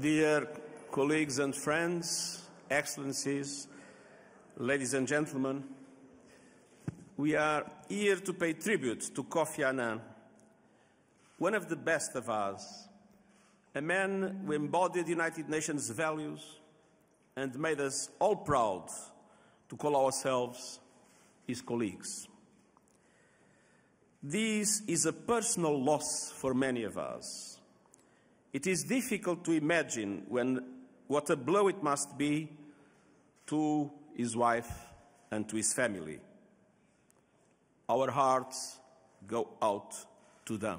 Dear colleagues and friends, excellencies, ladies and gentlemen, we are here to pay tribute to Kofi Annan, one of the best of us, a man who embodied United Nations values and made us all proud to call ourselves his colleagues. This is a personal loss for many of us. It is difficult to imagine when, what a blow it must be to his wife and to his family. Our hearts go out to them.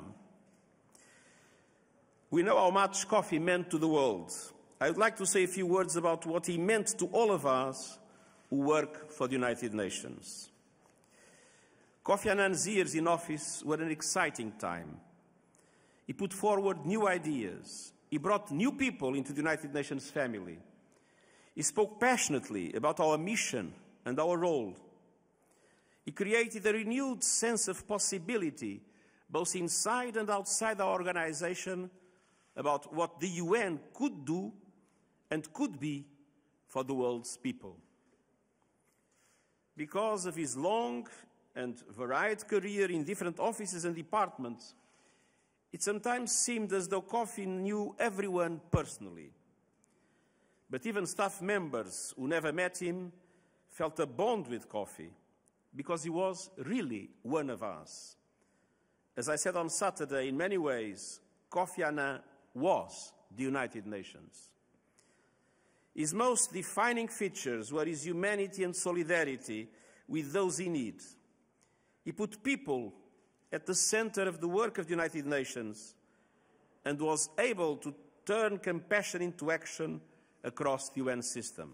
We know how much Kofi meant to the world. I would like to say a few words about what he meant to all of us who work for the United Nations. Kofi Annan's years in office were an exciting time. He put forward new ideas. He brought new people into the United Nations family. He spoke passionately about our mission and our role. He created a renewed sense of possibility, both inside and outside our organization, about what the UN could do and could be for the world's people. Because of his long and varied career in different offices and departments, it sometimes seemed as though Kofi knew everyone personally. But even staff members who never met him felt a bond with Kofi because he was really one of us. As I said on Saturday, in many ways, Kofi Annan was the United Nations. His most defining features were his humanity and solidarity with those in need. He put people at the center of the work of the United Nations and was able to turn compassion into action across the UN system.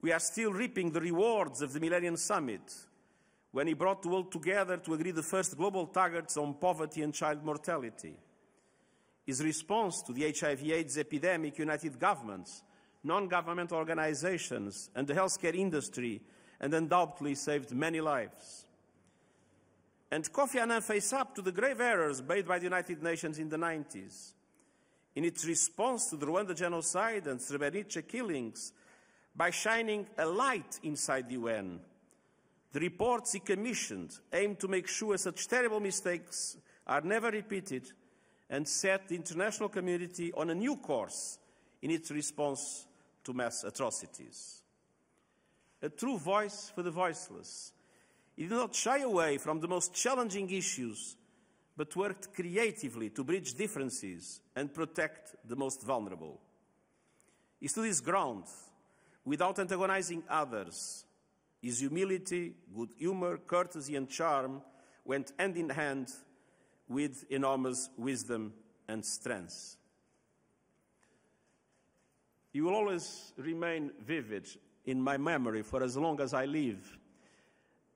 We are still reaping the rewards of the Millennium Summit when he brought the world together to agree the first global targets on poverty and child mortality. His response to the HIV-AIDS epidemic united governments, non-governmental organizations and the healthcare industry and undoubtedly saved many lives. And Kofi Annan faced up to the grave errors made by the United Nations in the 90s. In its response to the Rwanda genocide and Srebrenica killings, by shining a light inside the UN, the reports he commissioned aimed to make sure such terrible mistakes are never repeated and set the international community on a new course in its response to mass atrocities. A true voice for the voiceless, he did not shy away from the most challenging issues, but worked creatively to bridge differences and protect the most vulnerable. He stood his ground without antagonizing others. His humility, good humor, courtesy, and charm went hand in hand with enormous wisdom and strength. He will always remain vivid in my memory for as long as I live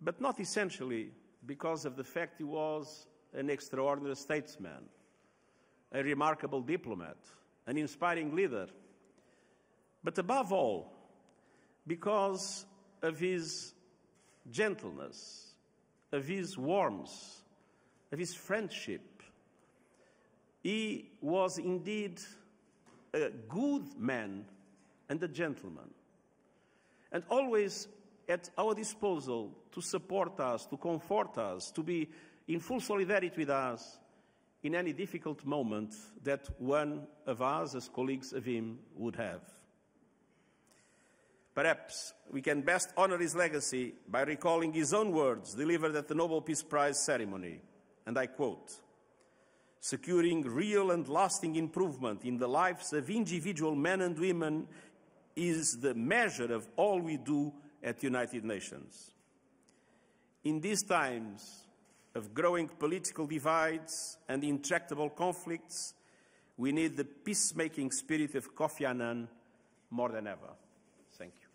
but not essentially because of the fact he was an extraordinary statesman, a remarkable diplomat, an inspiring leader, but above all, because of his gentleness, of his warmth, of his friendship. He was indeed a good man and a gentleman, and always at our disposal to support us, to comfort us, to be in full solidarity with us in any difficult moment that one of us, as colleagues of him, would have. Perhaps we can best honor his legacy by recalling his own words delivered at the Nobel Peace Prize ceremony. And I quote, securing real and lasting improvement in the lives of individual men and women is the measure of all we do at the United Nations. In these times of growing political divides and intractable conflicts, we need the peacemaking spirit of Kofi Annan more than ever. Thank you.